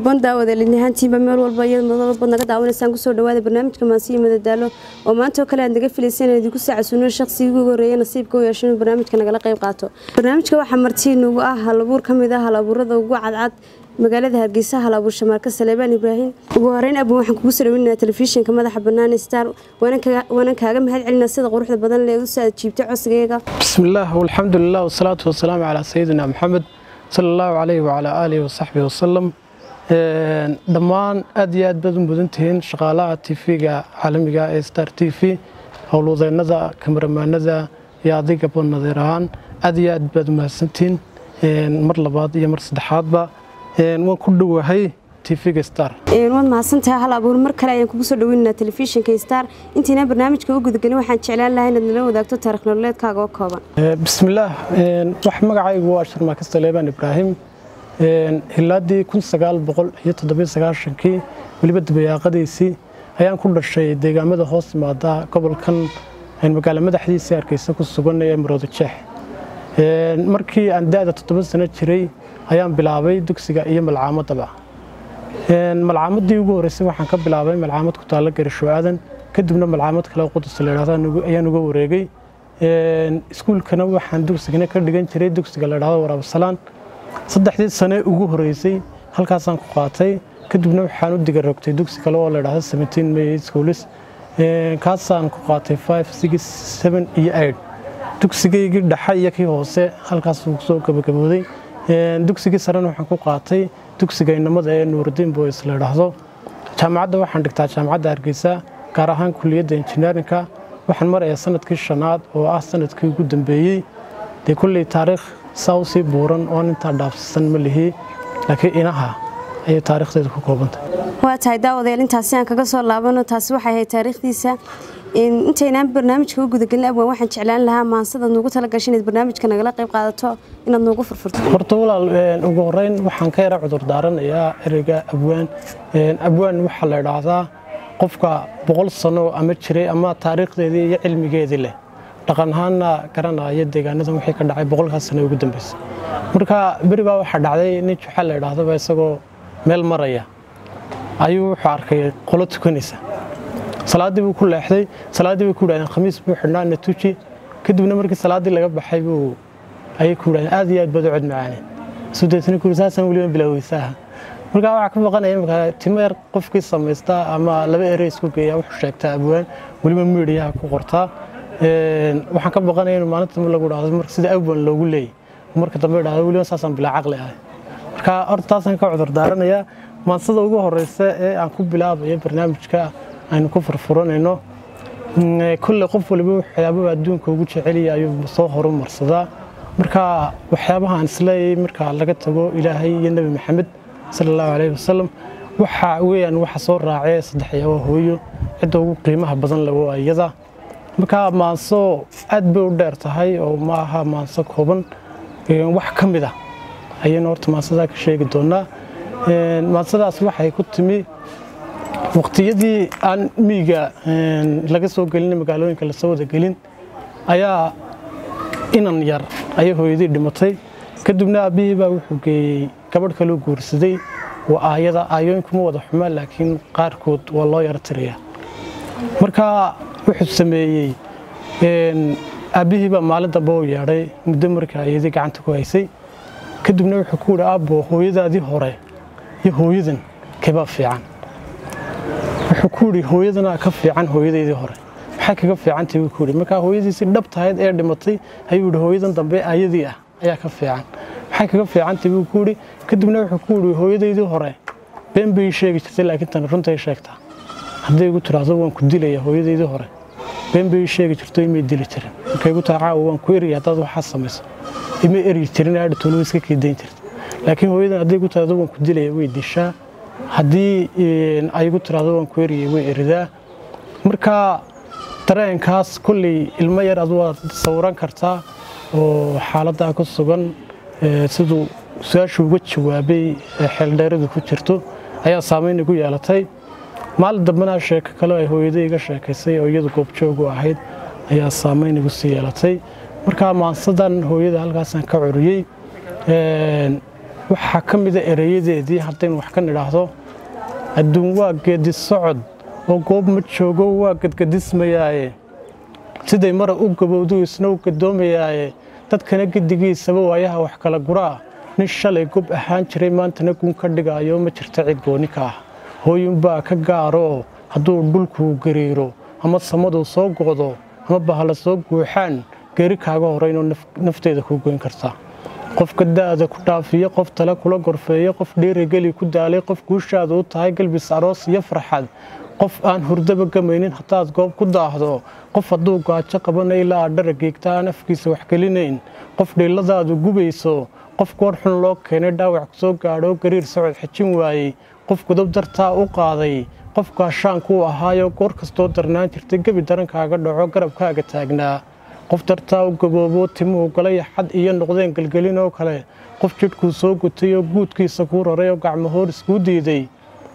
haboon daawada lidnahaantiiba meel walba iyada madal walba naga daawanaysaan ku soo dhawaada barnaamijka maasiyo madadaalo oo maanta oo kale aad naga filaysa idinku saacasuuno shaqsigii ugu horreeya nasiibka u yeesho inuu barnaamijka nagala qayb qaato. Barnaamijka waxaa martii nagu ah halabuur ka mid ah halabuurada ugu cadcad magaalada hargeysa halabuur shamaarka saleebaan ibraahim. Ugu horeyn abun waxaan kugu soo dhaweynaa telefishinka madaxa bannaan star. Waanan mahad celinaa sida quruxda badan leed u soo ajiibtay codsigayga bismillaah walxamdulilah wasalaatu wasalaamu calaa sayidina maxamed sala allahu calayhi wacalaa aalihi wasaxbihi wasalam dhammaan aad iyo aad baad u mudan tihiin shaqaalaha tv-ga caalamiga ee star t v howlwadeennada kamaramaanada iyo adigaba nadiir ahaan aad iyo aad baad u mahadsantihiin mar labaad iyo mar saddexaadba waan ku dhowahay waad mahadsantahay hal abuur. Mar kale ayaan kugu soo dhaweynaynaa telefishinka star. Intiina barnaamijka u gudagelin waxaan jeclaan lahaa inaad nala wadaagto taarikh nololeedkaaga oo kooban. Bismillaah wax magacaygu waa sharmaaka saleebaan ibraahim hilaadii sagaashankii weliba dabayaaqadiisii ayaan ku dhashay deegaamada hoos yimaada gobolkan magaalo madaxdiisii hargeysa ku sugan ee maroodo jeex. Markii aan da-da toddoba sano jiray ayaan bilaabay dugsiga iyo malcaamadaba. Malcaamadii ugu horreysay waxaan ka bilaabay malcaamad ku taalla garisho aadan kadibna malcaamad kale qudus la yidhahdo ayaan uga wareegay. Iskuulkana waxaan dugsigana ka dhigan jiray dugsiga la yidhahdo waraabasalaan saddexdii sane ugu horreysay halkaasaan ku qaatay kadibna waxaan u diga rogtay dugsi kale oo la yidhahdo seventeen may schoolis kaasaan ku qaatay five six seven iyo eight. Dugsigaygii dhexe iyo kii hoose halkaasuu soo gabagabooday. Dugsigii sarena waxaan ku qaatay dugsiga inamada ee nuurudiin boys la yidhaahdo jaamacadda waxaan dhigtaa jaamacadda hargeysa gaar ahaan kuliyadda injineerinka. Waxaan marayaa sannadkii shanaad oo ah sannadkii ugu dambeeyey dee kulley taariikh saa u sii buuran oon intaa dhaafsisan ma lihi laakiin inaha ayay taarikhdeedu ku koobantay waa tahay daawadayaal intaasi aan kaga soo laabano taasi waxay ahayd taariikhdiisa intaynaan barnaamijka u gudagelin abwaan waxaan jeclaan lahaa maansadaad nuugu talagashay inaad barnaamijka nagala qayb qaadato inaad nuugu furfurto horta walaal ugu horeyn waxaan ka yara cudur daaranayaa ereyga abwaan abwaan waxaa la idhaahdaa qofka boqol sano ama jiray ama taariikhdeedii iyo cilmigeedii leh dhaqan ahaanna garanaya deegaanadan wixii ka dhacay boqolkaas sano ugu dambeysay. Marka beri baa waxaa dhacday nin juxa la idhaahdaba isagoo meel maraya. Ayuu wuxuu arkay qolo tukanaysa. Salaaddii buu ku leexday salaaddii bay ku yidhahdeen khamiis buu xidhnaa natuji kadibna markii salaaddii laga baxay buu ayay ku yidhahdeen aad iyo aad baad u cod macaaneen sudeetni ku saasaan weliba bilaaweysaha markaa waxaa ka baqanaya imika timo yar qofkii samaysta ama laba erey isku geeya wuxuu sheegtaa abwaan weliba miidiyaha ku qortaa waxaan ka baqanaya in maalinta lagu dhahdo marka sida abwaan loogu leeyay. Marka dambe dhahdo weliba saasaan bilaa caqli ahay. Marka horta taasaan ka cudur daaranayaa maansada ugu horeysa ee aan ku bilaabayo barnaamijka aynu ku furfuranayno kulle qof waliba waxyaabaha adduunka ugu jeceliya ayuu soo horumarsadaa. Marka waxyaabaha aan isleeyay marka laga tago ilaahay iyo nebi maxamed sala allahu calayhi wasalam waxa weeyaan waxa soo raacee saddex hooyo cidda ugu qiimaha badan le waa marka maanso aad bay u dheer tahay oo ma aha maanso kooban. Wax ka mid ah. Ayaynu horta maansadaa ka sheegi doonaa. Maansadaas waxay ku timi waqtiyadii aan miyiga laga soo gelin magaalooyinka la soo wada gelin ayaa inan yar ayay hooyadii dhimatay. Kadibna aabbihii baa wuxuu geeyey gabadh kaloo guursaday waa aayada aayooyinkuma wada xumaa laakiin qaarkood waa loo yaro tiriyaa. Marka wuxuu sameeyey aabbihii baa maalin dambe yeedhay muddo markii aayadii gacanta ku haysay. Kadibna wuxuu ku yidhi aabbo hooyadaadii hore iyo hooyadan kebaa fiican. Wuxuu ku yidhi hooyadanaa ka fiican hooyadaydii hore. Maxay kaga fiicantay buu ku yidhi markaa hooyadiisii dhabtahayd ee dhimatay ayuu yidhi hooyadan dambe aayadii ah ayaa ka fiican. Maxay kaga fiicantay buu ku yidhi kadibna wuxuu ku yidhi hooyadaydii hore been bay sheegi jirtay laakiin tan runtay sheegtaa hadday igu tiraahdo waan ku dilaya hooyadaydii hore. Been bay sheegi jirto imay dili jirin markay igu tahay caawa waan ku erya haddaad waxaa samayso imay eryi jirin aadhatoolo iska keedayn jirta laakiin hooyadan hadday igu tiraahdo waan ku dilaya way dishaa. Haddii ay igu tiraahdo waan ku eriyay way eridaa. Marka dareenkaas kolley ilmo yar ad waad sawiran kartaa oo xaaladdaa ku sugan siduu su'aashu uga jawaabay xeeldheeradu ku jirto ayaa saamayn igu yeelatay maalin dambena sheeko kale ay hooyaday iga sheekaysay oo iyadu goobjoogu ahayd ayaa saamayn igu sii yeelatay. Marka maansadan hooyada halkaasaan ka curiyey waxaa ka mida ereyadeedii haddaynu wax ka nidhaahdo. Adduun waa geedi socod oo goob ma joogo waa gadgadismayaaye siday mara u gabowdu isna u gadoomayaaye dadkana gedigiisaba waayaha wax kala guraa. Nin shalay gob ahaan jiray maantana guun ka dhigaayo ma jirta cid goonika ah hooyunbaa ka gaaroo hadduu dhulkuu gariiro ama samaduu soo go'do ama bahala soo guuxaan geeri kaaga horeynoo nafteeda kuu goyn kartaa qofka da'da ku dhaafiya qof tale kula gorfeeya qof dhiirigeli ku daalay qof guushaada u tahay galbis aroos iyo farxad. Qof aan hurdaba gamaynin haddaad goob ku daahdo. Qof hadduu gaajo qabana ilaa dhara geegta aan afkiisa waxgelinayn qof dhiiladaadu gubayso. Qof goor xun loo keenay dhaawac soo gaadho gariir socod xejin waayey qof gudub dartaa u qaaday qof gaashaankuu ahaayo goor kastoo darnaan jirtay gebi darankaaga dhaco garabkaaga taagnaa qof dartaa u gaboobo timuhu galay xad iyo noqdeen gelgelin oo kale. Qof jidhkuu soo gutay oo guudkiisa kuu raray oo gacmahoor iskuu diiday.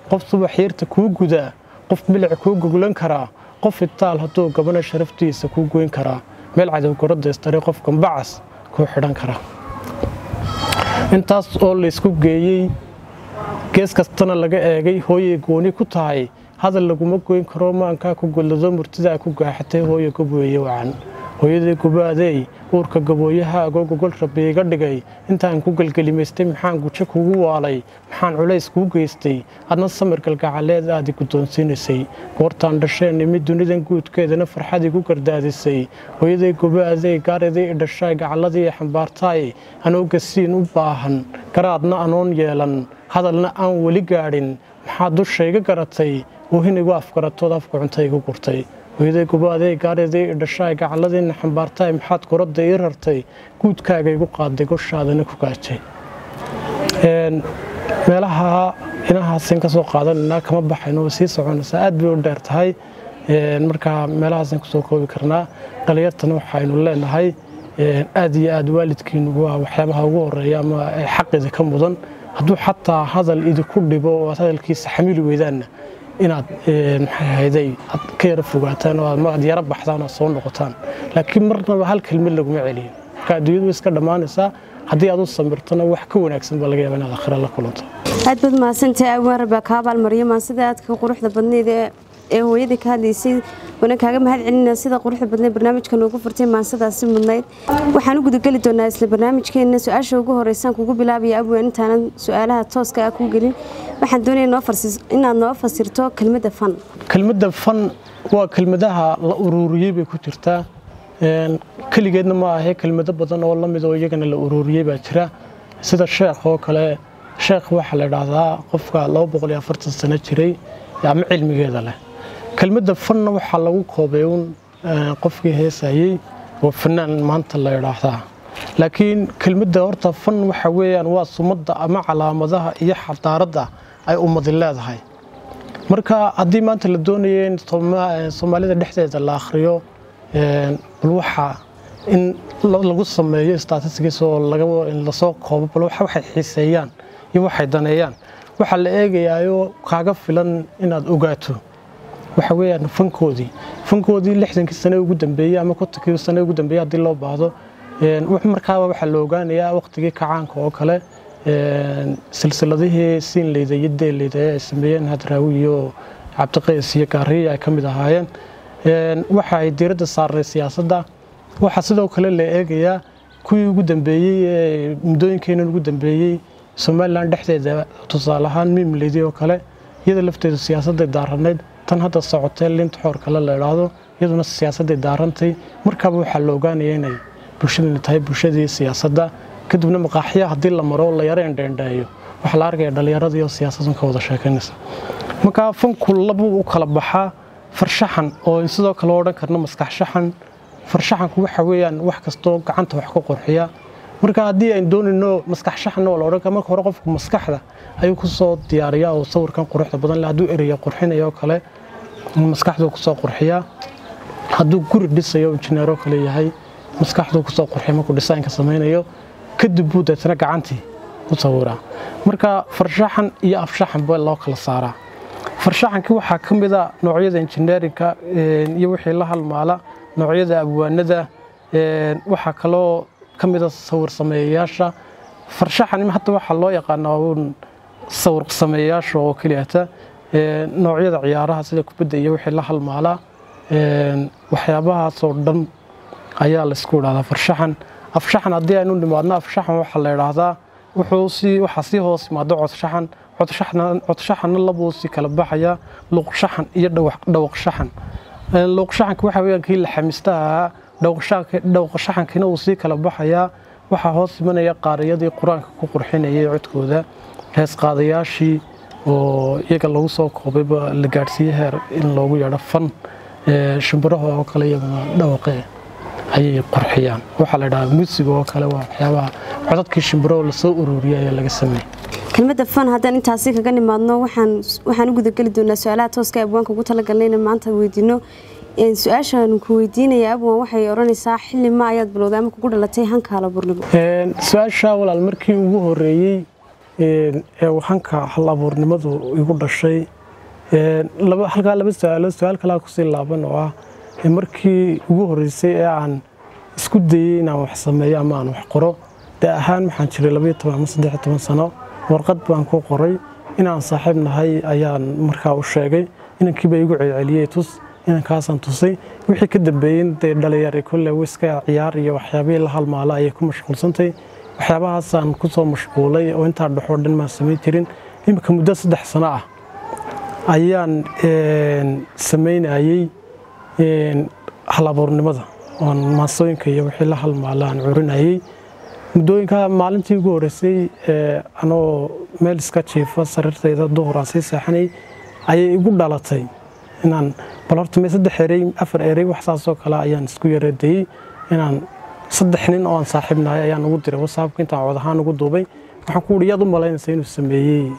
Qof subax yarta kuu guda qof bilic kuu goglan karaa qof itaal hadduu gabana sharaftiisa kuu goyn karaa meel cadow goradaystaray qof gambacas kuu xidhan karaa intaas oo laysku geeyey gees kastana laga eegay hooyay gooni ku tahay. Hadal laguma goyn karo maankaa ku gollado murtidaa ku gaaxatay hooya gobweeye wacan hooyadii gubaadeey uurka gabooyaha agoo gogol rabbi iga dhigay. Intaan ku gelgelimaystay maxaan gujo kugu waalay? Maxaan culays kuu geystay? Adna samir galgacaleed aadi guddoonsiinaysay goortaan dhasheen imid dunidan guudkeedana farxad igu gardaadisay. Hooyaday gubaadeey gaaridii idhashaay gacaladii xambaartaay anoo gasiin u baahan. Garaadna anoon yeelan hadalna aan weli gaadhin. Maxaa dushayga garatay? Oohinigu afgaratood afka cunta igu gurtay hooyaday gubaaday gaaridii idhashaay gacaladiina xambaartaay maxaad koradda ii rartay? Guudkaaga igu qaaday goshaadana ku gaajay meelaha inahaasin ka soo qaadanaynaa kama baxayno way sii soconaysaa. Aad bay u dheer tahay. Markaa meelahaasin ku soo koobi karnaa dhalinyartana waxaynu leenahay aad iyo aad waalidkiinu waa waxyaabaha ugu horreeya ama xaqida ka mudan. Hadduu xataa hadal idinku dhibo oo aad hadalkiisa xamili weydaanna inaad maxay ahayday aad ka yara fogaataan oo aad yara baxdaan oo soo noqotaan. Laakiin marnaba hal kelmad laguma celiyo. Marka adduunyadu way iska dhammaanaysaa haddii aad u samirtana wax ka wanaagsan baa laga yaaba inaad akhira la kulanto aad baad mahadsantahay awaan rabaa kaa abaalmariyo maan sida aadka quruxda badneyd ee hooyadii ka hadlaysay waana kaaga mahad celinaa sida quruxda badneed barnaamijka noogu furtay maansadaasi mudnayd. Waxaan u gudageli doonaa isla barnaamijkeena su'aasha ugu horeysaan kugu bilaabaya abwaan intaanan su'aalaha tooska ah kuu gelin waxaan doonaya inaad noo fasirto kelmadda fan kelmadda fan waa kelmadaha la ururiyey bay ku jirtaa. Keligeedna ma ahe kelmado badan oo la mid oo iyagana la ururiyey baa jira. Sida sheekh oo kale sheekh waxaa la idhaahdaa qofka sano jiray ama cilmigeeda leh. Kelmadda fanna waxaa lagu koobay uun qofkii heesayey oo fanaan maanta la idhaahdaa laakiin kelmadda horta fan waxa weeyaan waa sumadda ama calaamadaha iyo xadaaradda ay ummadi leedahay. Marka haddii maanta la doonaya in soomaalida dhexdeeda la akhriyo bal waxa in lagu sameeyo statistics oo la soo koobo bal waxay xiiseeyaan iyo waxay daneeyaan. Waxaa la eegayaayoo kaaga filan inaad ogaato. Waxa weeyaan fankoodii fankoodii lixdankii sane ugu dambeeyey ama kontonkii sane ugu dambeeyey haddii loo baahdo markaaba waxaa la ogaanayaa waqtigii kacaanka oo kale silsiladihii siinleyda iyo deelleyda ee ay sameeyeen hadraawi iyo cabdiqays iyo gaariya ay ka mid ahaayeen. Waxa ay diiradda saarnay siyaasadda. Waxaa sidoo kale la eegayaa kuwii ugu dambeeyey ee muddooyinkeenan ugu dambeeyey somalilan dhexdeeda. Tusaale ahaan mimleydi oo kale iyada lafteedu siyaasadday daaranayd tan hadda socotee linta xoor kale la idhaahdo iyaduna siyaasadday daarantay. Markaaba waxaa la ogaanaya inay bulshadani tahay bulshadii siyaasadda kadibna maqaaxya haddii la maro la yaro indheendheeyo waxaa la arkaya dhallinyaradii oo siyaasaddan ka wada sheekaynaysa markaa fanku labuu u kala baxaa farshaxan oo sidoo kale odhan karno maskax shaxan farshaxanku waxa weeyaan wax kastoo gacanta wax ka qurxiya. Marka haddii aynu doonayno maskax shaxan oo la odhan karo marka hore qofku maskaxda ayuu ku diyaariyaa oo sawirkan quruxda badan leh hadduu ereya qurxinayo kale maskaxduu ku qurxiyaa hadduu guri dhisayo injineero kale yahay maskaxduu ku qurxiya markuu dhisaynka samaynayo kadib buu deetana gacantii u sawiraa marka farshaxan iyo afshaxan ba loo kala saaraa. Farshaxankii waxaa ka mid a noocyada injineerinka iyo wixii la halmaala noocyada abwaanada waxaa kaloo ka mida sawir sameeyayaasha. Farshaxan hadda waxaa loo yaqaanaa uun sawir sameeyayaasha oo keliyata noocyada ciyaaraha sida kubadda iyo wixii la halmaalaa waxyaabahaasoo dhan ayaa laysku idhahdaa farshaxan afshaxan haddii aynu nimaadno afshaxan waxaa la idhaahdaa waxaa sii hoos imaado codshaxan. Codshaxanna labuu sii kala baxayaa luuqshaxan iyo dhawaqshaxan. Luuqshaxanka waxa weyaan kii la xamistaha ahaa dhawqshaxankina uu sii kala baxayaa. Waxaa hoos imanaya qaariyadii qur'aanka ku qurxinayay codkooda hees qaadayaashii oo iyaga lagu soo koobayba la gaadhsiiye heer in loogu yeedho fan shimbiraha oo kale iyaguna dhawaqe ayay qurxiyaan. Waxaa la idhahaa muusiga oo kale waa waxyaabaha codadkii shimbiro la soo ururiyay ayaa laga sameeyey kelmadda fan haddaan intaasi kaga nimaadno waxaan u gudageli doonaa su'aalaha tooska abwaanka ugu talagalnayna maanta weydiino su'aashaan ku weydiinaya abwaan waxay odhanaysaa xilli ma ayaad bilowday ama kugu dhalatay hanka halabuurnimo su'aashaa walaal markii ugu horeeyey ee hanka hal abuurnimadu igu dhashay halkaa laba su'aalo su'aal kalaa ku sii laaban oo ah markii ugu horeysay ee aan isku dayey inaan wax sameeyo ama aan wax qoro dee ahaan waxaan jiray labaiyo toban ama saddex toban sano warqad baan ku qoray inaan saaxiib nahay ayaan markaa u sheegay. Inankiiba igu celceliyey tus inankaasaan tusay. Wixii ka dambeeyey dee dhalinyari kolle wiska ciyaar iyo waxyaabihii la halmaala ayay ku mashquulsantay. Waxyaabahaasaan ku soo mashquulay oo intaa dhexoo dhan maan samayn jirin. Iminka muddo saddex sano ah ayaan samaynayey halabuurnimada oon maasooyinka iyo wixii la halmaala aan curinayey muddooyinka maalintii ugu horeysay anoo meel iska jiifa sariirtayda duhuraan sii seexanay ayay igu dhalatay. Inaan bal horta me saddex erey afar erey wax saasoo kale ayaan isku yaradayey inaan saddex nin oo aan saaxiibnahay ayaan ugu diray wasaabka intaan cod ahaan ugu duubay waxaan ku uhi yaad u malaynaysa inuu sameeyey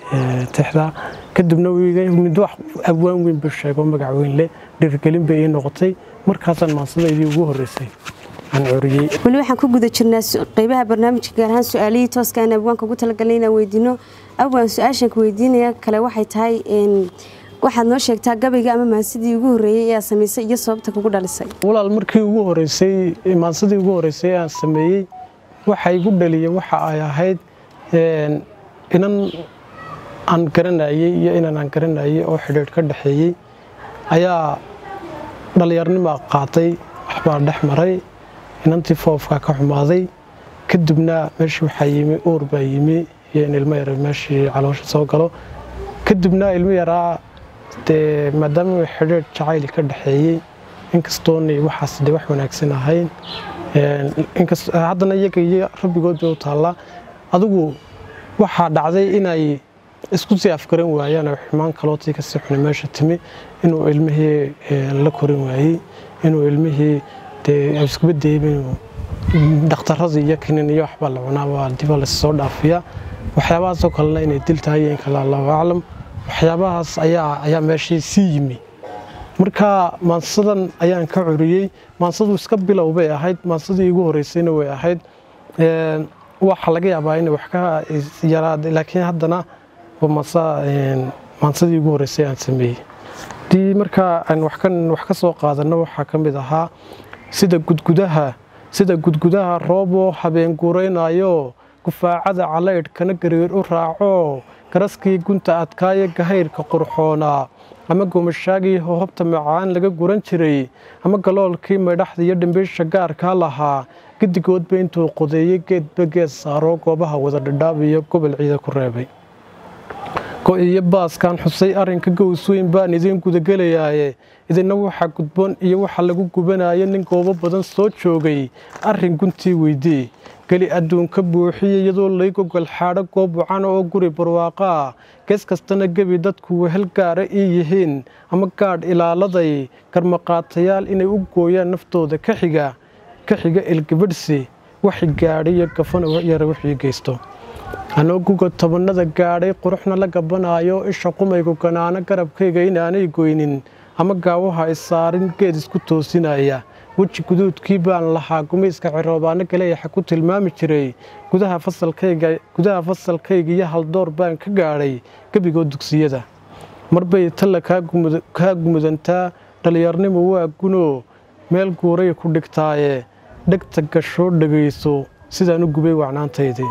tixda kadibna middo wax abwaan weyn buu sheego magac weyn leh. Dhiirgelin bay ii noqotay. Markaasaan maansadaydii ugu horreysay. Weli waxaan ku guda jirnaa qeybaha barnaamijka gaar ahaan su'aalihii tooska aan abwaanka ugu talagalnay inaan weydiino. Abwaan su'aashan ka weydiinaya kale waxay tahay waxaad noo sheegtaa gabayga ama maansidii ugu horreeyey ee aad samaysay iyo sababta kugu dhalisay. Walaal markii ugu horeysay maansidii ugu horeysay aan sameeyey waxa igu dhaliyey waxa ay ahayd inan aan garanayey iyo inan aan garanayey oo xidhiidh ka dhexeeyey ayaa dhallinyarnima qaatay waxbaa dhex maray inantii foofkaa ka xumaaday. Kadibna meeshii waxaa yimi uur baa yimi iyo in ilmo yara meeshii caloosha soo galo. Kadibna ilmo yaraa dee maadaama xidhiidh jacayli ka dhexeeyey inkastoonay waxaas dee wax wanaagsan ahayn haddana iyaga iyo rabbigood u taallaa adigu waxaa dhacday inay isku sii afgaran waayaan xumaan kalootii ka sii xunay meesha timi inuu ilmihii la korin waayey inuu ilmihii dee iskuba dayba inuu dhakhtaradii iyo kinin iyo waxbaa la cunaa waa diba la soo dhaafiya waxyaabahaasoo kalena inay dil tahay in kale allahu aclam waxyaabahaas ayaa meeshii sii yimi. Marka maansadan ayaan ka curiyey maansadu iska bilow bay ahayd maansadii igu horeysayna way ahayd waxa laga yaabaa inay wax ka yaraad laakiin haddana maansadii ugu horeysay aan sameeyey. Hadii markaa aan wax ka soo qaadano waxaa ka mid ahaa sida gudgudaha sida gudgudaha rooboo habeen guuraynayo gufaacada calaydh kana gariir u raaco garaskii gunta adkaaye gahayrka qurxoonaa ama goomashaagii hohobta macaan laga guran jiray ama galoolkii maydhaxda iyo dhimbiisha gaarkaa lahaa gedigoodba intuu qodeeyey geedba geed saaro goobaha wada dhadhaab iyo gobol ciida ku reebay. Go-iyo baaskaan xusay arrinka gows weyn baan idiin gudagelayaaye. Idina waxaa gudboon iyo waxa lagu gubanayo nin goobo badan soo joogay. Arrin guntii weydii. Geli adduunka buuxiya iyadoo laygogol xaadho goob wacana oo guri barwaaqaa gees kastana gebi dadku wehel gaara ii yihiin ama gaadh ilaaladay. Garmaqaatayaal inay u gooyaan naftooda ka xiga ka xiga ilgibadhsi waxi gaadhiyo gafana yara wixii geysto. Anoo guga tobannada gaadhay quruxna la gabanaayo isha qumaygu ganaano garabkayga inaanay goynin ama gaawaha isaarin geed isku toosinaya. Weji guduudkii baan lahaa gumayska ciroobaano galeeyaxa ku tilmaami jiray. Gudaha fasalkayga iyo haldoor baan ka gaadhay gebigoo dugsiyada. Marbay talla kaa gumudantaa dhallinyarnimo waa gunoo meel guuray ku dhigtaaye dhegta gashoo dhegayso sidaan u gubay wacnaantaydii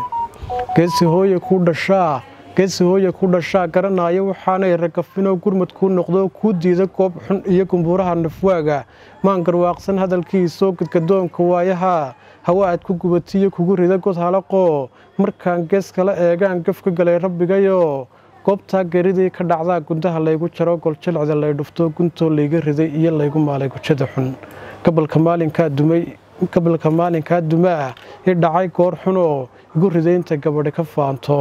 geesi hooye ku dhashaa geesi hooye ku dhashaa garanaya waxaanay ragafinoo gurmad kuu noqdo kuu diida goob xun iyo gumbuuraha nafwaaga. Maan garwaaqsan hadalkiisoo gadgadoonka waayaha hawa aad ku gubatiyo kugu rida god halaqoo markaan gees kala eegaan gaf ka galay rabbigayo. Goobtaa geridii ka dhacdaa gundaha laygu jaro goljilcda lay dhufto guntoo layga riday iyo laygu maalay gujada xun. Gabalka maalinkaa dumay gabalka maalinkaa dumaa i dhacay goor xunoo igu ridaynta gabadhi ka faanto.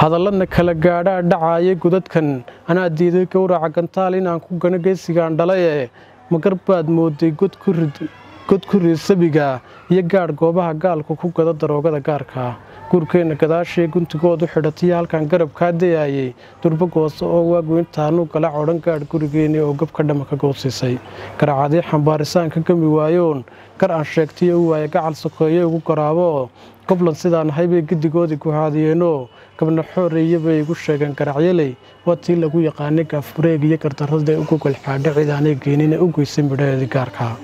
Hadallana kala gaadhaa dhacaaya godadkan. Anaa diiday gowraca gantaal inaan ku gano geesigaan dhalaye magar baad mooday god ku rid sabiga iyo gaadh goobaha gaalku ku gada daroogada gaarka guurkeenna gadaashee guntigoodu xidhatiyo halkan garabkaa dayaayey durbo goosa oo waagu intaanu gala codhan gaadh gurigeenni oo gabka dhama ka goosiisay garacadii xambaarisaan ka gami waayoon. Gar aan sheegtiyo u waaya gacal sokeeye ugu garaabo. Goblan sidaan ahaybay giddigoodii guhaadiyeenoo gabna xooreeye bay igu sheegeen garacyaley waa tii lagu yaqaanay gaafbureeg iyo gardarrada ugu golxaadho cidaanay geenina u geysay midhaheedii gaarka.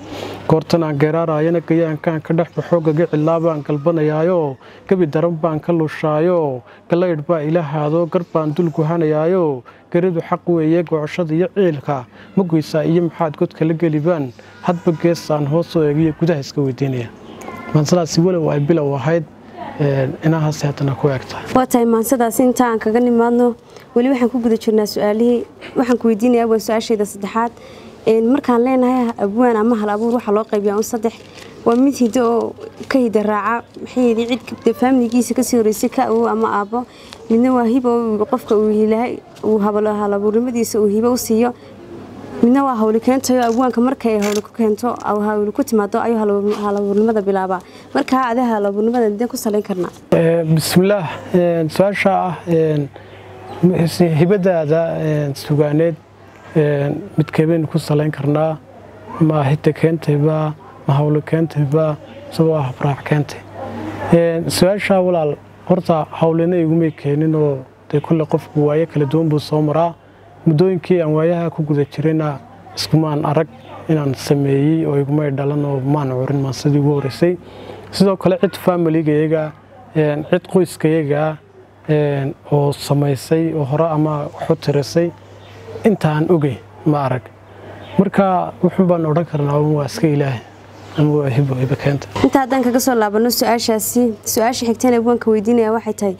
Goortan aan geeraaraayana gayaankaan ka dhex baxo gaga cilaabaan galbanayaayo gebi daran baan ka lushaayo galaydh baa ilahaado gar baan dul guhanayaayo. Geridu xaq weeye gocoshada iyo ciilka. Ma goysaa iyo maxaad godka la gelibaan hadba geesaan hoosoo eegiyo gudaha iska weydiinaya. Maansadaasi walow ay bilow ahayd inahaas haddana ku eegta waa tahay maansadaasi inta aan kaga nimaadno weli waxaan ku guda jirnaa su'aalihii waxaan ku weydiinayaa waa su'aashayda saddexaad markaan leenahay abwaan ama hal abuur waxaa loo qaybiyaa un saddex waa mid hiddo oo ka hida raaca maxaydi cid faamiligiisa ka sii horeysay ka awow ama aabbo midna waa hibo qofka uu hal abuurnimadiisa uu hibo u siiyo midna waa hawli keentayo abwaanka markay hawli ku keento hawli ku timaado ayuu halabuurnimada bilaabaa. Markaa ade halabuurnimada mideen ku salayn karnaa bismillaah su'aasha ah hibadaada sugaaneed midkeebaynu ku salayn karnaa ma hidda keentayba ma hawlo keentayba isagoo ah habraac keentay. Su'aashaa walaal horta hawlina igumay keeninoo dee kulle qofku waayo kala duwan buu soo maraa muddooyinkii aan waayaha ku guda jirayna iskumaan arag inaan sameeyey oo igumay dhalan oo maan curin maan sidii ugu horeysay sidoo kale cid faamiligayaga cid qoyskayaga oo samaysay oo hore ama waxu tirisay inta aan ogey ma arag. Marka wuxuun baan odhan karnaa waa iska ilaahay keenta. Inta haddaan kaga soo laabano su'aashaasi su'aasha xigteen abwaanka weydiinaya waxay tahay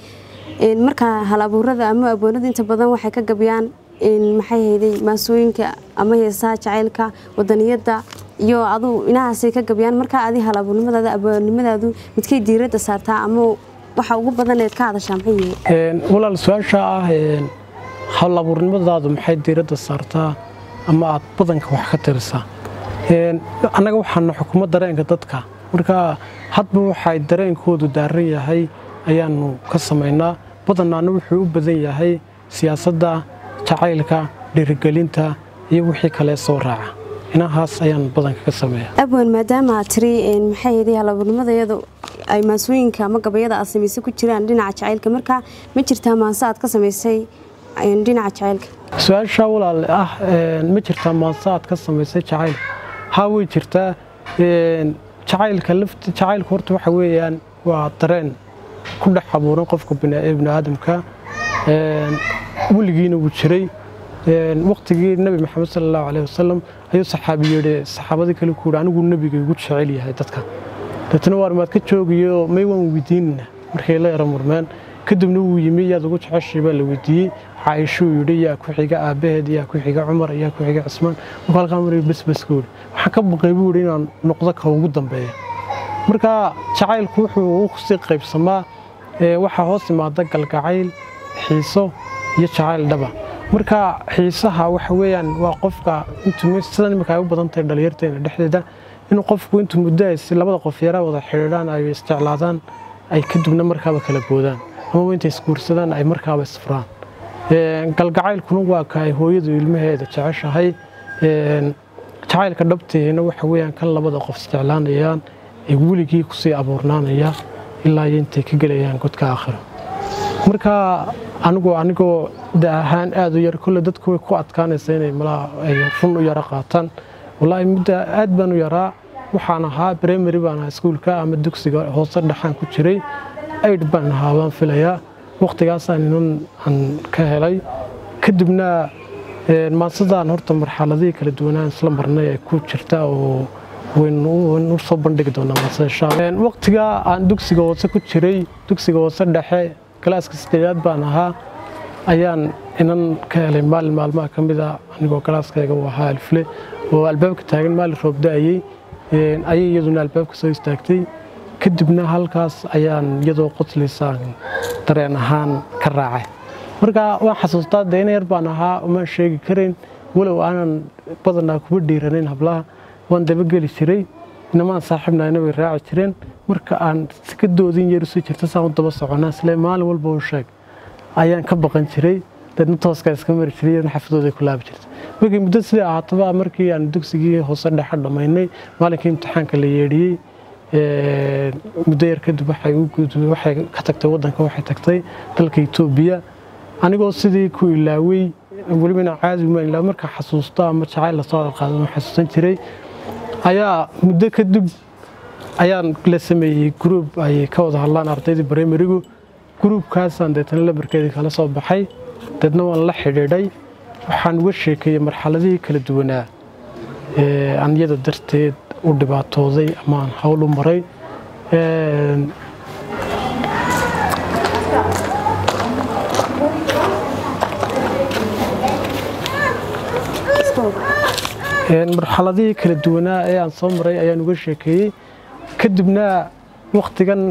markaa hal ama abwaanadu inta badan waxay ka gabyaan maxay hayday maasooyinka ama heesaha jacaylka wadaniyadda iyo aduu inahaasay ka gabyaan. Markaa adi hal abuurnimadaada midkay diiradda saartaa ama waxa ugu badan eed ka hadashaa maxay walaal su'aasha ah hal abuurnimadaadu maxay diiradda saartaa ama aad badanka wax ka tirisaa annaga waxaana xukumo dareenka dadka. Marka hadba waxay dareenkoodu daaran yahay ayaanu ka samaynaa. Badannaana wuxuu u badan yahay siyaasadda jacaylka dhiirigelinta iyo wixii kale soo raaca. Inahaas ayaan badanka ka sameeya abwan maadaama aad tiri maxay hayday halabuurnimada iyadu ay maasooyinka ama gabayada aad samaysay ku jiraan dhinaca jacaylka. Marka ma jirtaa maanse aad ka samaysay dhinaca jacaylka? Su'aasha walaal ah ma jirtaa maanse aad ka samaysay jacaylka? Haa way jirtaa. Jacaylka lafti jacaylka horta waxa weeyaan waa dareen ku dhex abuuran qofka bini aadamka weligiina wuu jiray. Waqtigii nebi maxamed sala allahu caleyhi wasalam ayuu saxaabi yidhi saxaabadii kale ku yidhi anigu nebiga igu jecel yahay dadka. Deetna waar maad ka joogiyo may waan weydiinina markay la yara murmeen kadibna wuu yimi yaad ugu jeceshay baa la weydiiyey. Caaishuu yidhi yaa ku xiga aabbaheed yaa ku xiga cumar yaa ku xiga cismaan markuu halkaa maray basbas ku yidhi. Waxaan ka baqay buu yidhi inaan noqdo ka ugu dambeeya. Marka jacaylku wuxuu u qaybsamaa waxaa hoos imaada galgacayl xiiso iyo jacayl dhaba. Marka xiisaha waxa weeyaan waa qofka sidan imika u badan tahay dhalinyarteena dhexdeeda inuu qofku intuu muddo ay labada qof yara wada xidhiidhaan ay isjeclaadaan ay kadibna markaaba kala boodaan amaba intay isguursadaan ay markaaba isfuraan galgacaylkuna waa ka ay hooyadu ilmaheeda jeceshahay. Jacaylka dhabteena waxa weeyaan kan labada qof isjeclaanayaan ee weligii ku sii abuurnaanaya ilaa iyo intay ka gelayaan godka aakhiro marka anigu anigoo da ahaan aada u yar kolle dadku ku adkaanaysa inay ay run u yara qaataan wallaahi mudda aad baan u yaraa waxaan ahaa primary baan ahaa iskuulka ama dugsiga hoose dhexaan ku jiray. Aid baan ahaa baan filayaa. Waqtigaasaan inan aan ka helay. Kadibna maansadaan horta marxaladihii kala duwanaan isla marnay ee ku jirta oo waynu soo bandhigi doonaa mansada insha allah waqtigaa aan dugsiga hoose ku jiray dugsiga hoose dhexe galaaska sideedaad baan ahaa. Ayaan inan ka helay maalin maalmaha ka mid a anigoo galaaskayga uu ahaa alfle oo albaabka taagan maalin roob da'ayey ayay iyaduna albaabka soo istaagtay. Kadibna halkaas ayaan iyadoo qosliysaan dareen ahaan ka raacay. Marka waan xasuustaa dee yar baan ahaa umaan sheegi karayn walow aanan badanaa kuba dhiiranayn hablaha. Waan dabageli jiray inamaan saaxiibnayna way raaci jireen. Marka aan sikadoodin yar u sii jirta saan u soconaa isle maalin walba u sheeg. Ayaan ka baqan jiray deedna tooska iska mari jiray iyadna xafadooday ku laabi jirtay. Markii muddo sidai ahaataba markii aan dugsigii hoose dhexe dhammaynay maalinkii imtixaanka la yeedhiyey muddo yar kadib waxay ka tagtay waddanka waxay tagtay dalka etoobiya anigoo sidii ku ilaawey welibana caadi ma ilaa markaa xasuusto ama jacayl la soo hadalqaado ma xasuusan jiray ayaa muddo kadib ayaan la sameeyey gruub ay ka wada hadlaan ardaydii barimarigu gruubkaasaan deetana lambarkeedii kala soo baxay deedna waan la xidhiidhay. Waxaan uga sheekeeyey marxaladihii kala duwanaa ee aan iyada darteed u dhibaatooday ama aan hawl u maray marxaladihii kala duwanaa ee aan soo maray ayaan uga sheekeeyey kadibna wakhtigan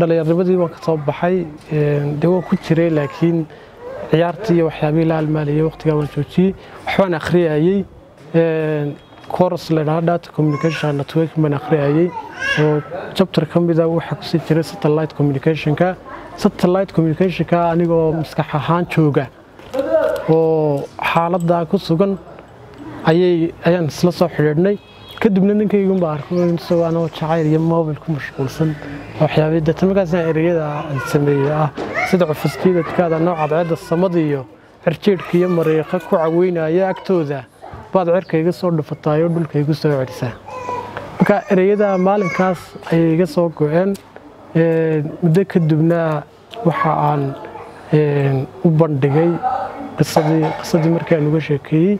dhallinyarnimadii waan ka soo baxay dee ku jiray laakiin ciyaartii iyo waxyaabihii la halmaalayay wakhtigaa waan joojiyey waxbaan akhriyayey course la dhaha data communication networking baan akhriyayey oo chapter ka mida waxaa ku sii jiray satellite communicationka. Satellite communicationka anigoo maskax ahaan jooga. Oo xaaladdaa ku sugan ayaan isla soo xidhiidhnay. Kadibna ninkaygun baa arkay isagoo anoo jacayl iyo mobil ku mashquulsan. Waxyaabay deeta markaasaan ereyada aan sameeyey ah sida cufaskiidadkaada nooca cadceedda samada iyo cirjiidhka iyo mariiqa ku caweynaya agtooda baad cirka iga soo dhufataayoo dhulka igu soo celisaa. Marka ereyada maalinkaas ayay iga soo go-een. Muddo kadibna waxa aan u bandhigay qisadii markii aan uga sheekeeyey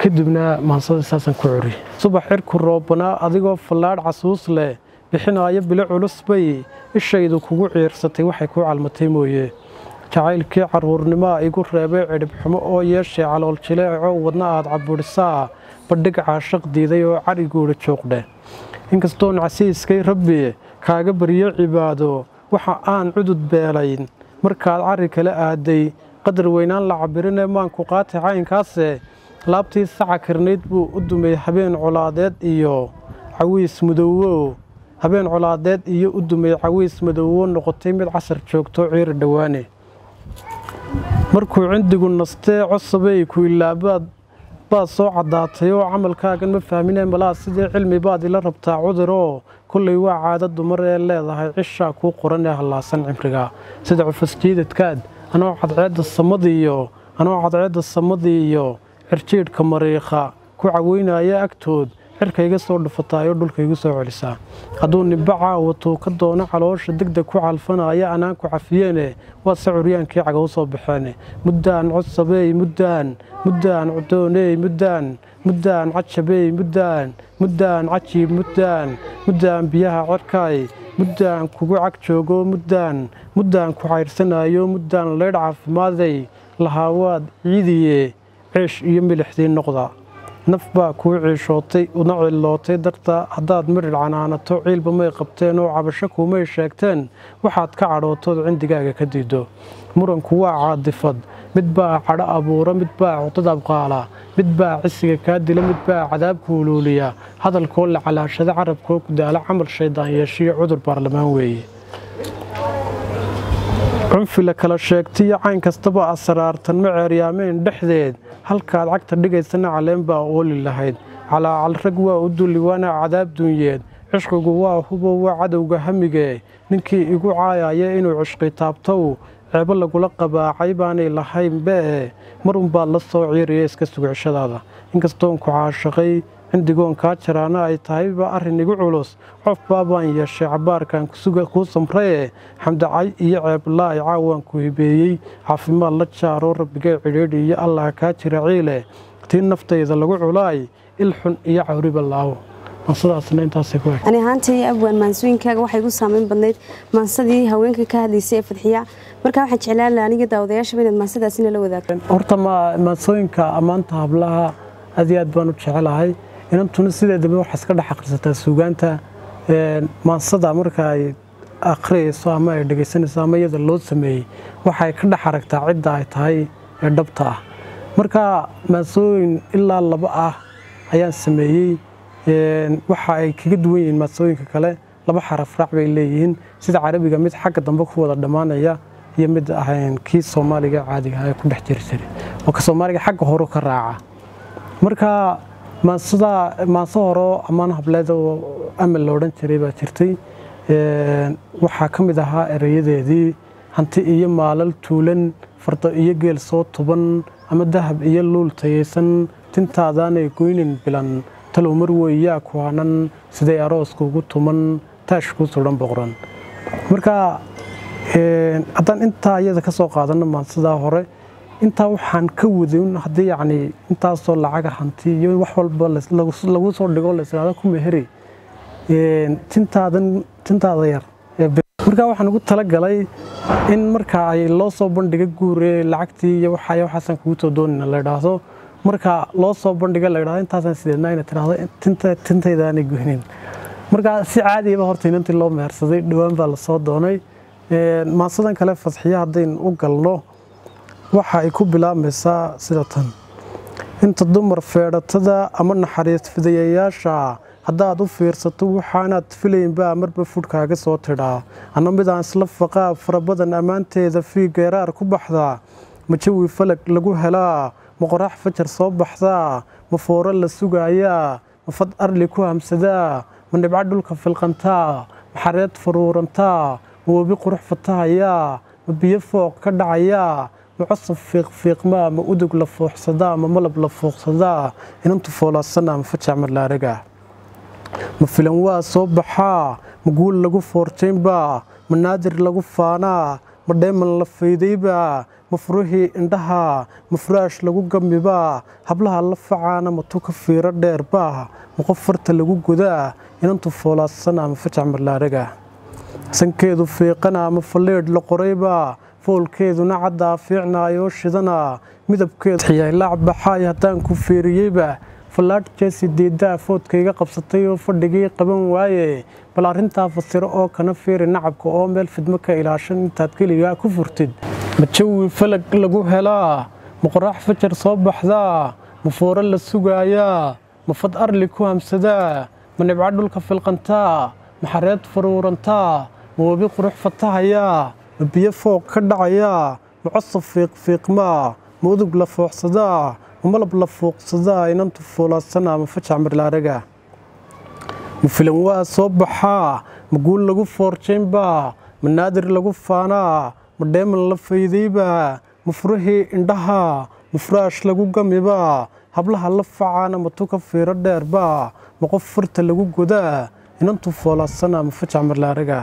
kadibna maansada saasaan ku curiyey subax cirku roobanaa adigoo fallaadh casuus leh. Bixinaayo bilo culus bay ishaydu kugu ciirsatay waxay kuu calmatay mooye. Jacaylkii carruurnimoa igu reebay cidhibxumo oo yeeshay calool jileecoo wadna aad cabudhisaa badhig caashaq diiday oo cariguudha jooqdhe inkastoon casiiskay rabbi kaaga baryo cibaado waxa aan cudud beelayn. Markaad carri kala aaday qadar weynaan la cabirinee maanku qaati caynkaase laabtii saca karnayd buu u dumay habeen colaadeed iyo cawiis madoowo habeen colaadeed iyo u dumay cawiis madoowo noqotay mid casar joogto ciiri dhowaane. Markuu cindigu nastee cosabey ku ilaabaad baad soo caddaatay oo camalkaagan ma fahminee malaa sidii cilmi baad ila rabtaa cuduroo kollay waa caada dumar ee leedahay cishaa kuu qoran ee hallaasan cimriga. Sida cufasjiidadkaad anoo cadceedda samadiiyo anoo cadceedda samadii iyo cirjiidhka mariikha ku caweynaya agtood cirka iga soo dhufataayoo dhulka igu soo celisaa hadduu nimba caawatuu ka doono caloosha degdeg ku calfanaya anaan ku cafiyeene waa se curyaankii caga u soo baxeene. Muddaan codsabeey muddaan muddaan cudooney muddaan muddaan cajabeey muddaan muddaan cajiib muddaan muddaan biyaha cerkaay muddaan kugu cag joogo muddaan muddaan ku cayrsanayo muddaan leydh caafimaaday lahaawaad ciidiye ciish iyo milixdii noqda. Naf baa kuu ciishootay una cillootay darta. Haddaad midhidh canaanato ciilba may qabteen oo cabasho kuumay sheegteen. Waxaad ka cadhootood cindigaaga ka diido. Muranku waa caadifad. Mid baa cadho abuura mid baa cudad abqaala mid baa cisiga kaa dila mid baa cadaabku uluuliya hadalkoo la calaashada carabkoo ku daala camal shaydaan yeeshiyo cudur baarlamaan weeye cunfi la kala sheegtaiyo cayn kastaba asraartan ma ceeryaameen dhexdeed. Halkaad cagta dhigaysana caleen baa ooli lahayd. Calaacal rag waa u dulli waana cadaab duunyeed cishqigu waa hubo waa cadowga hamigee ninkii igu caayaya inuu cishqi taabtow ceebo lagula qabaacay baanay lahayn bee. Marunbaad la soo ciiraya iska sugcishadaada inkastoon ku caashaqay cindigoon kaa jaraana ay tahayba arrin igu culus cofbaa baan yeeshay cabaarkan kuu samraye xamdacay iyo ceeblaa'i caawaan ku hibeeyey caafimaad la jaaro rabbigay cidhiidhi iyo allah kaa jira ciile. Tii naftayda lagu culaay ilxun iyo cawriba laawo ani ahaantay abwaan maansooyinkaaga waxay igu saameyn badnayd maansadii haweenka ka hadlaysay ee fadxiya markaa waxaan jeclaan lahaa aniga daawadayaashaba inaad maansadaasina la wadaagto horta maansooyinka ammaanta hablaha aad iyo aad baan u jecelahay inantuna sideedaba waxaa iska dhex akhrisataa suugaanta maansada marka ay akhriyayso ama ay dhegaysanayso ama iyada loo sameeyey waxay ka dhex aragtaa cidda ay tahay ee dhabta ah. Marka maansooyin ilaa laba ah ayaan sameeyey waxa ay kaga duwan yihiin maansooyinka kale. Laba xaraf bay leeyihiin. Sida carabiga mid xagga dambe ku wada dhammaanaya iyo mid ahayn kii soomaaliga caadiga ee ku dhex jiri oo ka soomaaliga xagga horu ka raaca. Marka maansada maanso horo ammaan hableeda amal la odhan jiray baa jirtay. Waxaa ka mid ahaa erayadeedii hanti iyo maalal tuulan fardo iyo geel soo tuban ama dahab iyo luul tayaysan. Tintaadaanay goynin bilan talow mar weeyaa kuhaanan siday arooska ugu tuman taashkuu sudan boqran marka haddaan intaa iyada ka soo qaadanno maansadaa hore intaa waxaan ka wadin haddii yacni intaasoo lacaga hanti iyo wax walba lagu soo dhigo laisiraado ku meheri tintaadan tintaada yar markaa waxaan ugu talagalay in marka ay loo soo bandhiga guure lacagtii iyo waxay waxaasaan kugu soo doonina la idhaahdo marka loo soo bandhiga la idhahdo intaasaan sideedna ina tidhaahdo tintaydaanay goynin. Markaa si caadiyaba horta inantii loo mehersaday dhowaan baa la soo doonay. Maansadan kale fadxiya haddaynu u galno waxa ay ku bilaabmaysaa sida tan. Inta dumar feedhatada ama naxariis fidayayaasha haddaad u fiirsato waxaanaad filaynbaa marba fudhkaaga soo tidhaa anna midaan isla faqaa farabadan ammaanteeda fii geeraar ku baxdaa ma jawi falag lagu helaa? Ma qorax fajar soo baxdaa ma fooro la sugaayaa? Ma fad arli ku hamsadaa? Ma dhibco dhulka filqantaa? Ma xareed faruurantaa ma webi qurux fatahayaa? Ma biyo fooq ka dhacayaa ma cosab fiiqfiiqmaa ma udug la fooxsadaa ma malab la fooqsadaa inantu foolaadsanaa ma fajac marlaaraga ma filan waa soo baxaa ma guul lagu foorjaynbaa ma naadir lagu faanaa ma dheeman la faydaybaa ma furihii indhaha ma furaash lagu gamibaa hablaha la facaana ma tuka fiiro dheerbaa ma qof farta lagu gudaa inantu foolaadsanaa ma fajac marlaaraga sankeedu fiiqanaa ma falleedh la qoraybaa foolkeeduna caddaa fiicnaayoo shidanaa midabkeeduxiyaylac baxaay haddaan ku fiiriyeyba. Fallaadh jeesi diiddaa foodkayga qabsatay oo fadhigii qaban waaye. Bal arrintaa fasiro oo kana fiiri nacabka oo meel fidmo ka ilaashan intaad keligaa ku furtid. Ma jawi falag lagu helaa? Ma qoraax fajar soo baxdaa? Ma fooro la sugaayaa? Ma fad arli ku hamsadaa ma nibco dhulka filqantaa? Ma xareed faruurantaa ma webi qurux fatahayaa biyo fooq ka dhacayaa ma cosab fiiqfiiqmaa ma udug la fooxsadaa ma malab la fooqsadaa inantu foolaadsanaa ma fajac marlaaraga ma filan waa soo baxaa ma guul lagu foorjaynbaa ma naadir lagu faanaa ma dheeman la faydaybaa ma furihii indhaha ma furaash lagu gamibaa hablaha la facaana ma tuka fiiro dheerbaa ma qof farta lagu godaa inantu foolaadsanaa ma fajac marlaaraga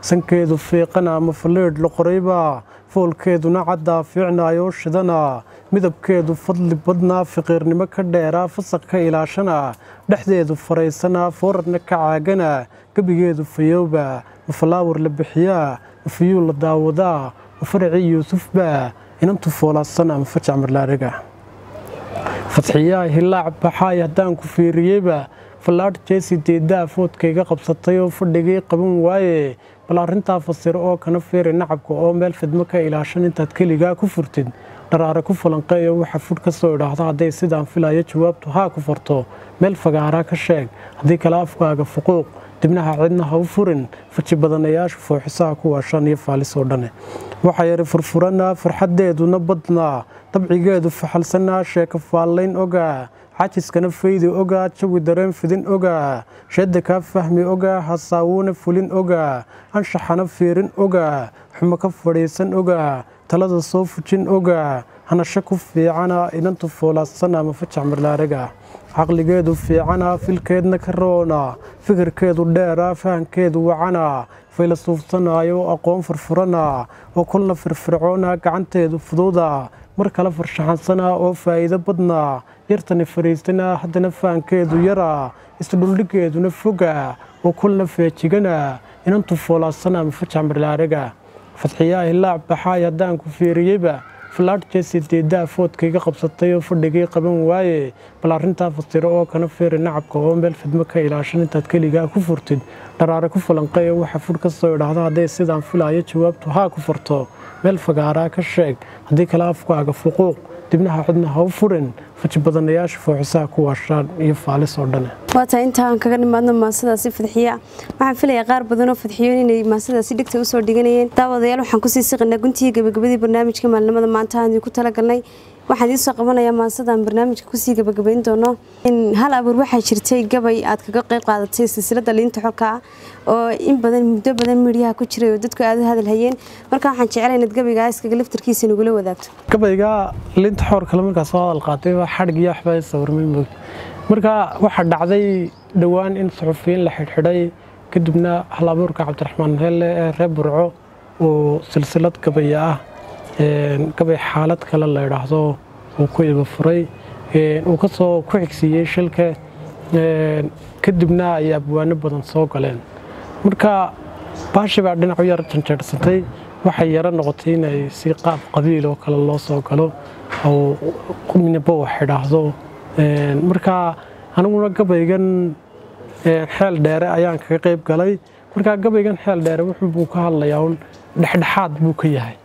sankeedu fiiqanaa ma falleedh la qoraybaa foolkeeduna caddaa fiicnaayoo shidanaa midabkeedu fadli badnaa fiqiirnimo ka dheeraa fasaq ka ilaashanaa dhexdeedu faraysanaa foorarna ka caaganaa gebigeedu fayowba ma falaawar la bixiyaa ma fiyuu la daawadaa ma faracii yuusufbaa inantu foolaadsanaa ma fajac marlaariga fadxiyaa hilaac baxaay haddaan ku fiiriyeyba fallaadh jeesi deeddaa foodkayga qabsatay oo fadhigii qaban waaye bal arrintaa fasiro oo kana fiiri nacabka oo meel fidmo ka ilaashan intaad keligaa ku furtid. Dharaare ku falanqeeyo waxa fudh ka soo idhaahdo hadday sidaan filayo jawaabtu haa ku farto meel fagaaraa ka sheeg. Haddii kale afkaaga fuquuq. Dibnaha cidna ha u furin. Faji badanayaashu fooxisaha ku waashaan iyo faalisoo dhane. Waxaa yari furfuranaa farxaddeeduna badnaa. Dabcigeedu faxalsanaa sheeka faallayn ogaa cajiskana faydi ogaa jawi dareen fidin ogaa sheedda kaa fahmi ogaa hasaawuuna fulin ogaa anshaxana fiirin ogaa xumo ka fadhiisan ogaa talada soo fujin ogaa hanasho ku fiicana inantu foolaadsana ma fajac marlaaraga caqligeedu fiicana filkeedna ka roona fikirkeedu dheera fahankeedu wacana faylasuufsanaayo aqoon furfurana oo kolna firfircoona gacanteedu fududa mar kale farshaxansana oo faa'iido badna yartani fariistana haddana fahankeedu yara isdhuldhigeeduna foga oo kolna feejigana inantu foolaasana ama fajax marlaaraga fadxiyaa hilaac baxaay haddaan ku fiiriyeyba falaadh jeesideeddaa foodkayga qabsatay oo fadhigii qaban waaye bal arrintaa fasiro oo kana feeri nacabka oo meel fidmo ka ilaashan intaad keligaa ku furtid. Dharaare ku falanqeeya waxa fudh ka soo idhaahda hadday sidaan filaayo jawaabtu haa ku furto. Meel fagaaraa ka sheeg haddii kale afkaaga fuquuq dibnaha cidna ha u furin faji badanayaasha fooxisaha ku waashaan iyo faalis oo dhane waataa inta aan kaga nimaadno maasadaasi fadxiya. Waxaan filayaa qaar badanoo fadxiyoon inay maasadaasi dhegta u soo dhiganayeen. Daawadayaal waxaan ku sii siqinaa guntigii gabagabadii barnaamijka maalinimada maanta aan idinku talagalnay waxaan idiin soo qabanayaa maasadaan barnaamijka ku sii gabagabayn doono? Hal abuur waxaa jirtay gabay aad kaga qayb qaadatay silsilada liinta xolka oo in badan muddo badan midyaha ku jiray oo dadku aad u hadal hayeen. Marka waxaan jeclay inaad gabaygaa iskaga laftarkiisa nagula wadaagto. Gabayga linta xoorkale markaa soo hadal qaatay waa xadhig iyo waxbaa sawirmay moogta marka waxaa dhacday dhowaan in suxufiyiin la xidhxidhay kadibna hal abuurka cabdiraxmaan heelle ee reer burco oo silsilad gabaya ah gabay xaalad kale la idhaahdo uu ku iba furay. Uu ka soo ku xigsiiyey shilka kadibna ay abwaano badan soo galeen. Marka baashi baa dhinacu yar janjeersatay waxay yaro noqotay inay si qaab qabiil oo kale loo soo galo oo midnaba wax idhaahdo marka aniguna gabaygan xeel dheere ayaan kaga qayb galay. Marka gabaygan xeel dheere wuxuubuu ka hadlayaa un dhexdhexaad buu ka yahay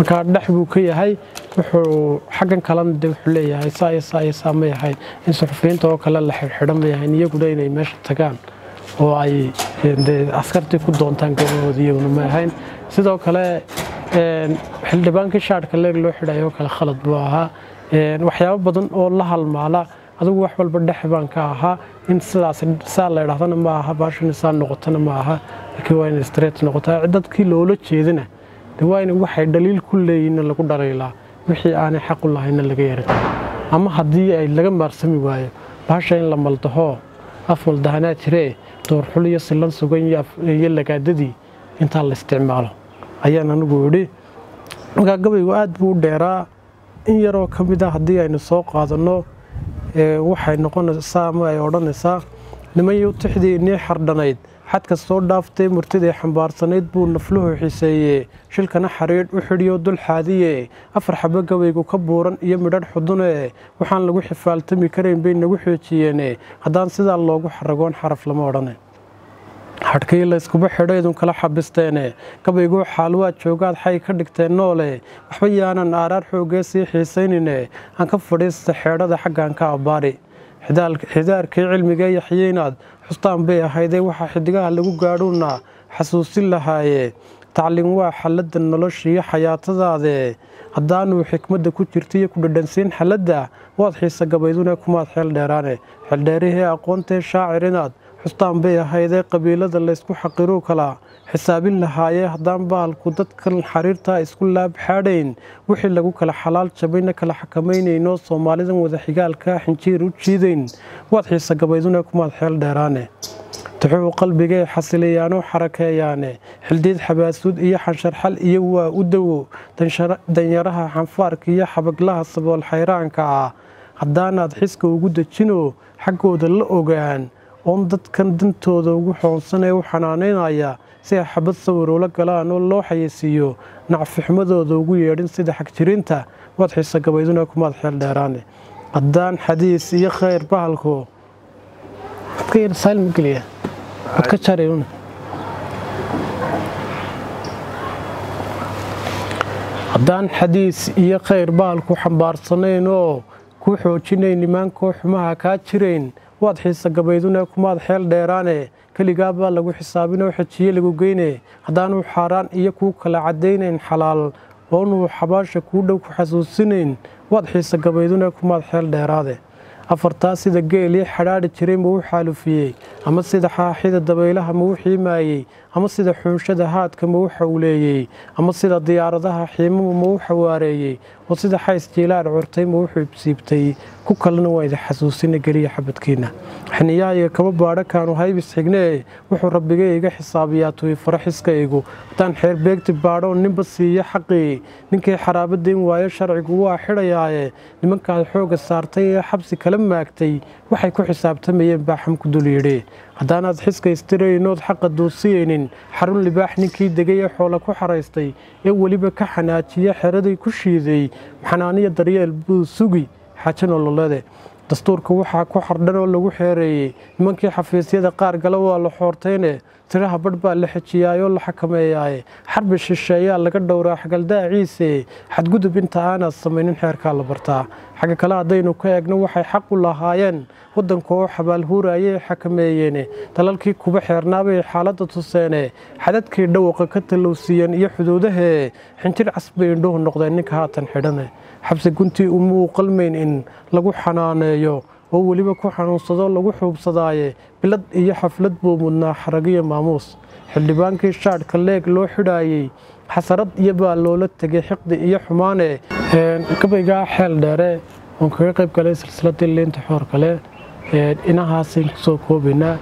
markaa dhex buu ka yahay wuxuu xaggan kalena de wuxuu leeyahay saa iyo saa iyo saa ma yahay. In suxufiyiinta oo kale la xidhxidhan ma yahayn iyaguna inay meesha tagaan oo ay askartii ku doontaan gabahooda iyaguna ma ahayn. Sidoo kale xildhibaankii shaadhka leeg loo xidhay oo kale khalad buu ahaa. Waxyaabo badan oo la halmaala adigu wax walba dhex ka ahaa. In sidaas saa la idhahdana ma aha baashan saa noqotana ma aha. Laakiin waa inay street noqotaa. Dadkii loola jeedana de waa in waxay dhaliil ku leeyihinna lagu dhaliilaa wixii aanay xaq u lahayna laga yara ama haddii ay laga maarsami waayo baasha in la maldaho af maldahanaa jiree doorxul iyo sillan sugan iyo lagaadadii intaa la isticmaalo. Ayaan anigu idhi markaa gabaygu aad buu u dheeraa. In yaroo ka mid a haddii aynu soo qaadanno waxay noqonaysaa ama ay odhanaysaa nimanyu tixdii inii xardhanayd xadka soo dhaaftay murtiday xambaarsanayd buu nafluhu xiseeyee shilkana xariidh u xidhiyo dul xaadiye. Afar xabo gabaygu ka buuran iyo midhadh xudune waxaan lagu xifaaltami karayn bay nagu xoojiyeene haddaan sidaa loogu xaragoon xaraf lama odhane. Xadhkii layskuba xidhaydun kala xabisteene gabayguu xaalwaad joogaad xay ka dhigteen noole. Waxba yaanan aaraar xoogee sii xiisaynine aan ka fadhiista xeedhada xaggan ka abbaari. Xidaarkii cilmigee yaxyeynaad xustaan bay ahaydee waxaa xidigaha lagu gaadhuuna xasuusin lahaaye tacliin waa xalladda noloshiiyo xayaatadaade. Haddaanuu xikmadda ku jirta iyo ku dhadhansiin xalladda waad xiisa gabaydune kumaad xeel dheeraane. Xeeldheerihii aqoontee shaacirinaad xustaan bay ahaydee qabiilada laysku xaqiruu kala. Xisaabin lahaayee haddaan bahalku dadkan xariirtaa isku laabxaadhayn wixii lagu kala xalaal jabayna kala xakamaynayno soomaalidan wada xigaalkaa xinjiir u jiidayn. Waad xiisa gabaydune kumaad xeel dheeraane. Tuxuu qalbigay xasilayaano xarakeeyaane. Xildiid xabaasuud iyo xansharxal iyo waa u dawo. Danyaraha xanfaarka iyo xabaglaha sabool xayraanka ah. Haddaanaad xiska ugu dejino xaggooda la ogaan oon dadkan dantooda ugu xoonsanee u xanaanaynaya si ay xabad sawir ula galaan oo loo xayeysiiyo nacfixumadooda ugu yeedhin sida xagjirinta waad xiisa gabayduna kumaad xeel dheeraane. Haddaan xadiis iyo khayr bahalku haddaan xadiis iyo khayr bahalku xambaarsanayn oo ku xoojinayn nimaankoo xumaha kaa jirayn waad xiisa gabaydune kumaad xeel dheeraane keligaa baa lagu xisaabinoo xejiye lagu geyne haddaanuu xaaraan iyo kuu kala caddaynayn xalaal oonuu xabaasha kuu dhow ku xasuusinayn waad xiisa gabaydune kumaad xeel dheeraade afartaa sida geelii xadhaadhi jiray ma u xaalufiyey ama sida xaaxida dabaylaha ma u xiimaayey ama sida xuunshada haadka ma u xawleeyey ama sida diyaaradaha xiimama ma u xawaareeyey oo sida xays jiilaar curtayma wuxuu ibsiibtay ku kalena waa idi xasuusina geliya xabadkiinna xiniyaayiga kama baadho kaanu haybis xignee wuxuu rabbigay iga xisaabiyaa faraxiskaygu haddaan xeer beegti baadhoo ninba siiyo xaqii ninkii xaraabadayn waayo sharcigu waa xidhayaaye. Nimankaad xoogga saartay ee xabsi kala maagtay waxay ku xisaabtamayeen baa xamku dul yidhi haddaanaad xiska istiraynood xaqa duusiyeynin xarun libaax ninkii degay ee xoola ku xaraystay ee weliba ka xanaajiya xeraday ku shiiday xanaaniya daryeel buu sugi nololeede dastuurka waxaa ku xardhan oo lagu xeereeyey nimankii xafiisyada qaar gala waa la xoortayne tiraha badh baa la xejiyaayoo la xakameeyaaye xarbi shisheeyaa laga dhowraa xagaldaaciise xadgudub inta aanaad samaynin xeerkaa la bartaa. Xagga kale haddaynu ka eegno waxay xaq u lahaayeen waddanka oo xabaalhuurayay xakameeyeene dalalkii kuba xeernaabay xaaladda tuseene xadadkii dhawaqa ka tallowsiiyeen iyo xuduudahee xinjir casbay indhuhu noqdeen ninka haatan xidhane xabsi guntii umuu qalmayn in lagu xanaaneeyo oo weliba ku xanuunsado lagu xuubsadaaye bilad iyo xaflad buu mudnaa xaragiyo maamuus. Xildhibaankii shaadhka leeg loo xidhaayey xasarad iyo baa loola tegay xiqdi iyo xumaane gabaygaa xeel dheere. Oon kaga qayb galay silsiladii liinta xoor kale inahaasaan ku soo koobaynaa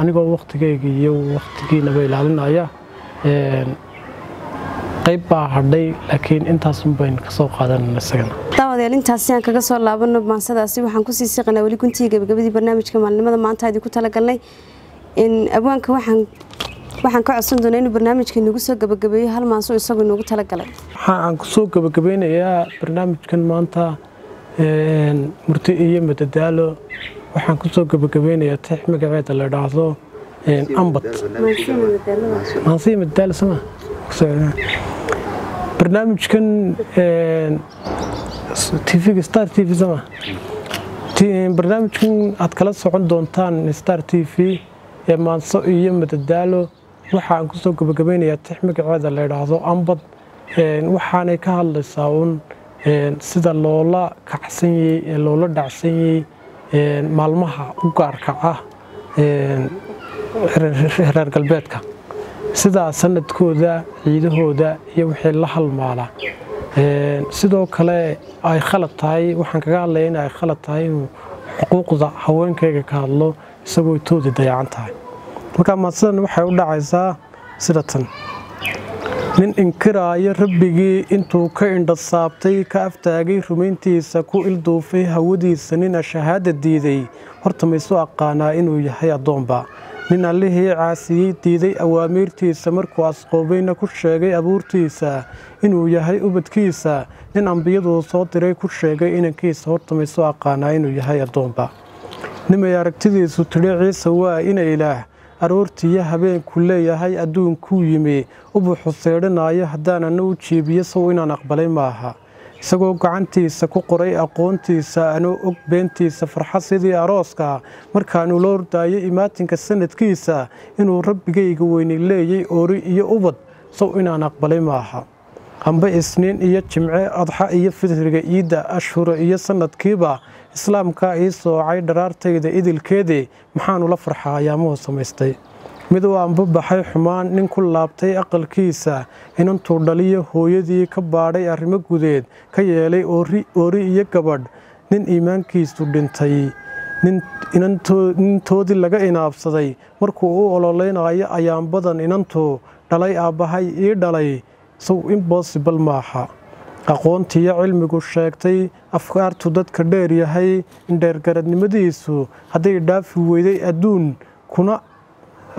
anigoo wakhtigayga iyo wakhtigiinaba ilaalinaya qayb baa hadhay laakiin intaasun baynu ka soo qaadanana isagana daawadayaal intaasi aan kaga soo laabano maansadaasi waxaan ku sii siqanaa weli guntii gabagabadii barnaamijka maalinimada. Maanta idinku talagalnay abwaanka waxaan waxaan ka codsan doonaa inuu barnaamijka inagu soo gabagabeeyo hal maanso isagu inoogu talagalay. Waxa aan ku soo gabagabeynayaa barnaamijkan maanta murti iyo madadaalo. Waxaan ku soo gabagabeynayaa tix magaceeda la dhaahdo ambad maansiya madadaalo. Sama barnaamijkan tvga star t sama barnaamijkan aad kala socon doontaan star t v ee maanso iyo madadaalo waxa aan ku soo gabagabeynayaa tix magaceeda la idhaahdo ambad waxaanay ka hadlaysaa uun sida loola kacsanyey ee loola dhacsanyey maalmaha u gaarka ah reer galbeedka sidaa sanadkooda ciidahooda iyo wixii la halmaala sidoo kale ay khalad tahay waxaan kaga hadlaya in ay khalad tahay inuu xuquuqda haweenkayga ka hadlo isagoo toodii dayacan tahay. Markaa maadsidan waxay u dhacaysaa sida tan. Nin inkiraayo rabbigii intuu ka indhasaabtay ka aftaagay rumayntiisa ku ilduufay hawadiisa nina shahaada diiday. Horta maysu aqaanaa inuu yahay addoonba nin allihii caasiyey diiday awaamiirtiisa markuu asqoobayna ku sheegay abuurtiisa inuu yahay ubadkiisa. Nin ambiyaduu soo diray ku sheegay inankiisa horta maysu aqaanaa inuu yahay addoonba nimay aragtidiisu tidhi ciise waa ina ilaah. Aroortiiyo habeenku leeyahay adduunkuu yimi. Ubuxu seedhanaayo haddaanana u jiibiyo sow inaan aqbalay maaha isagoo gacantiisa ku qoray aqoontiisa anoo og beentiisa farxad sidii arooska. Markaanu la ordaayo imaatinka sanadkiisa inuu rabbigayga weyni leeyay oori iyo ubad sow inaan aqbalay maaha. Amba isniin iyo jimce adxa iyo fitriga iidda ashhura iyo sanadkiiba islaamkaa ii soocay dharaartayda idilkeedii maxaanu la farxaa ayaamuhu samaystay mid uu anba baxay xumaan nin ku laabtay aqalkiisa inantuu dhaliyo hooyadii ka baadhay arrimo gudeed ka yeelay oori iyo gabadh. Nin iimaankiisu dhintay nintoodii laga inaabsaday. Markuu u ololeynayo ayaan badan inantuu dhalay aabbahay ii dhalay sow imbosibal maaha. Aqoontiiyo cilmigu sheegtay afkaartu dadka dheer yahay indheergaradnimadiisu hadday dhaafi weyday adduun kuna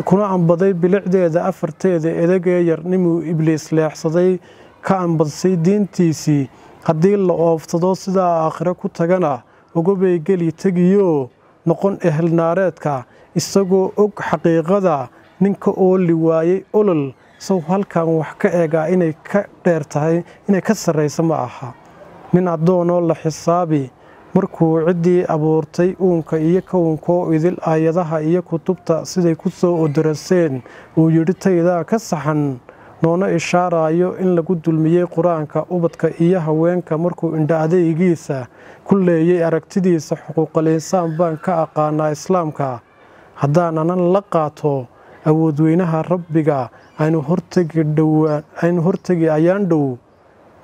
ambaday bilicdeeda afarteeda edagee yar nimuu ibliis leexsaday ka ambadsay diintiisii haddii la ooftado sidaa aakhiro ku tagana ogobay geli tegiyoo noqon ehelnaareedka. Isagoo og xaqiiqada ninka ooli waayey olol sow halkan wax ka eegaa inay ka dheer tahay inay ka sarraysa ma aha. Nin addoonoo la xisaabi markuu ciddii abuurtay uunka iyo kowankoo idil aayadaha iyo kutubta siday ku soo odaraseen uu yidhi taydaa ka saxan noona ishaarayo in lagu dulmiyey qur'aanka ubadka iyo haweenka markuu indha adaygiisa ku leeyay aragtidiisa xuquuqal insaan baan ka aqaanaa islaamka. Haddaan anan la qaato awoodweynaha rabbiga aynu hortegi ayaan dhow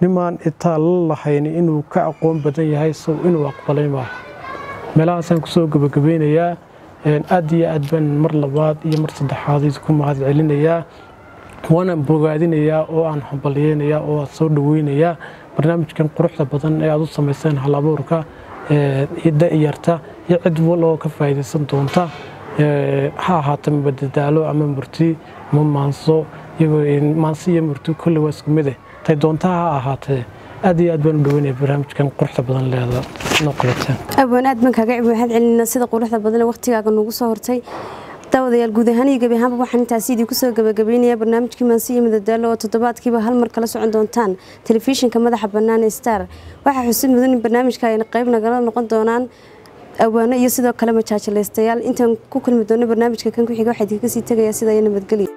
nimaan itaalla lahayn inuu ka aqoon badan yahay sow inuu aqbalay maaha. Meelahaasaan ku soo gebagabeynayaa aad iyo aad baan mar labaad iyo mar saddexaad ku mahad celinayaa waana bogaadinayaa oo aan hambalyeynayaa oo aan soo dhaweynayaa barnaamijkan quruxda badan ee aad u samayseen hal abuurka da-yarta iyo cid wal oo ka faa'iidaysan doonta ha ahaata madadaalo ama murti ama maanso maanso iyo murti kolle waa isku mid eh tay doonta ha ahaatee aad iyo aad baan u dhaweynaya barnaamijkan quruxda badan leeda noo qabateen aad baan kaaga mahad celinaa sida quruxda badan ee waqtigaaga noogu soo hortay. Daawadayaal guud ahaan iyo gebi ahaanba waxaan intaasi idinku soo gabagabeynaya barnaamijkii maansi iyo madadaalo oo toddobaadkiiba hal mar kala socon doontaan telefishinka madaxa bannaan ee star. Waxaa xusid mudan in barnaamijka ay qayb nagala noqon doonaan awaano iyo sidoo kale majaajilaystayaal intaan ku kulmi doono barnaamijka kan ku xiga waxaa idinka sii tegayaa sida iyo nabadgelya